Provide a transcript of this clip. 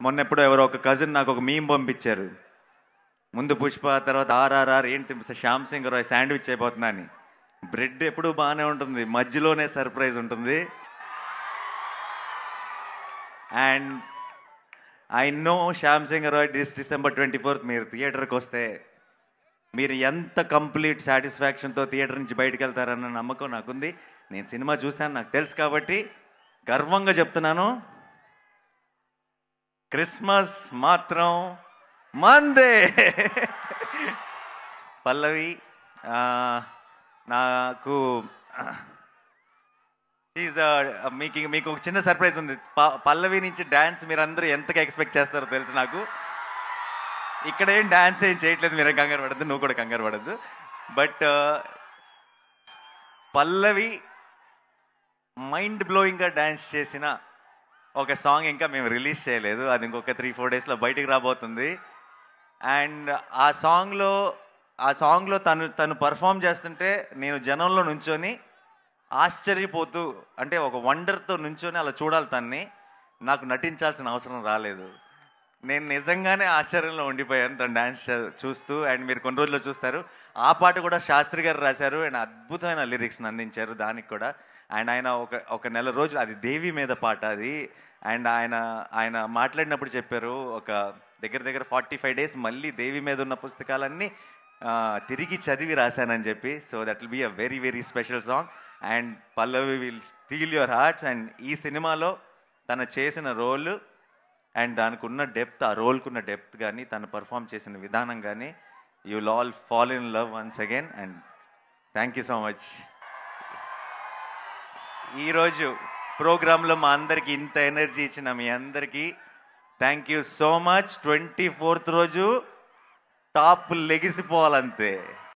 మొన్న ఎప్పుడో ఎవరో ఒక కజిన్ నాకు ఒక మీమ్ పంపించారు. ముందు పుష్ప తర్వాత ఆర్ఆర్ఆర్ ఏంటి శ్యామ్ సింగ్ రాయ్ శాండ్విచ్ అయిపోతున్నా అని బ్రెడ్ ఎప్పుడు బాగానే ఉంటుంది. మధ్యలోనే సర్ప్రైజ్ ఉంటుంది. And I know Shyam Singh Roy dis December twenty fourth మీరు థియేటర్కి వస్తే మీరు ఎంత కంప్లీట్ సాటిస్ఫాక్షన్తో థియేటర్ నుంచి బయటకు వెళ్తారన్న నమ్మకం నాకుంది. నేను సినిమా చూశాను నాకు తెలుసు కాబట్టి గర్వంగా చెప్తున్నాను. క్రిస్మస్ మాత్రం మందే పల్లవి నాకు ఈజ్ మీకు మీకు ఒక చిన్న సర్ప్రైజ్ ఉంది. ప- పల్లవి నుంచి డ్యాన్స్ మీరందరూ ఎంతగా ఎక్స్పెక్ట్ చేస్తారో తెలుసు నాకు. ఇక్కడ ఏం డ్యాన్స్ ఏం చేయట్లేదు మీరేం కంగారు పడద్దు నువ్వు కూడా కంగారు పడద్దు. బట్ పల్లవి మైండ్ బ్లోయింగ్గా డ్యాన్స్ చేసిన ఒక సాంగ్ ఇంకా మేము రిలీజ్ చేయలేదు. అది ఇంకొక త్రీ ఫోర్ డేస్లో బయటికి రాబోతుంది. అండ్ ఆ సాంగ్లో ఆ సాంగ్లో తను తను పర్ఫామ్ చేస్తుంటే నేను జనంలో నుంచొని ఆశ్చర్యపోతూ అంటే ఒక వండర్తో నుంచొని అలా చూడాలి తన్ని. నాకు నటించాల్సిన అవసరం రాలేదు. నేను నిజంగానే ఆశ్చర్యంలో ఉండిపోయాను తన డ్యాన్స్ చూస్తూ. అండ్ మీరు కొన్ని రోజుల్లో చూస్తారు ఆ పాట కూడా శాస్త్రి గారు రాశారు. అండ్ అద్భుతమైన లిరిక్స్ని అందించారు దానికి కూడా. అండ్ ఆయన ఒక ఒక నెల రోజులు అది దేవి మీద పాట అది. అండ్ ఆయన ఆయన మాట్లాడినప్పుడు చెప్పారు ఒక దగ్గర దగ్గర ఫార్టీ ఫైవ్ డేస్ మళ్ళీ దేవి మీద ఉన్న పుస్తకాలన్నీ తిరిగి చదివి రాశానని చెప్పి. So that will be a very very special song. And Pallavi will steal your hearts. And ఈ సినిమాలో తను చేసిన రోలు అండ్ దానికి ఉన్న డెప్త్ ఆ రోల్కున్న డెప్త్ కానీ తను పర్ఫామ్ చేసిన విధానం కానీ you will all fall in love once again and thank you so much ఈరోజు ప్రోగ్రాంలో మా అందరికి ఇంత ఎనర్జీ ఇచ్చిన మీ అందరికీ thank you so much twenty fourth రోజు టాప్ లెగిసిపోవాలంతే.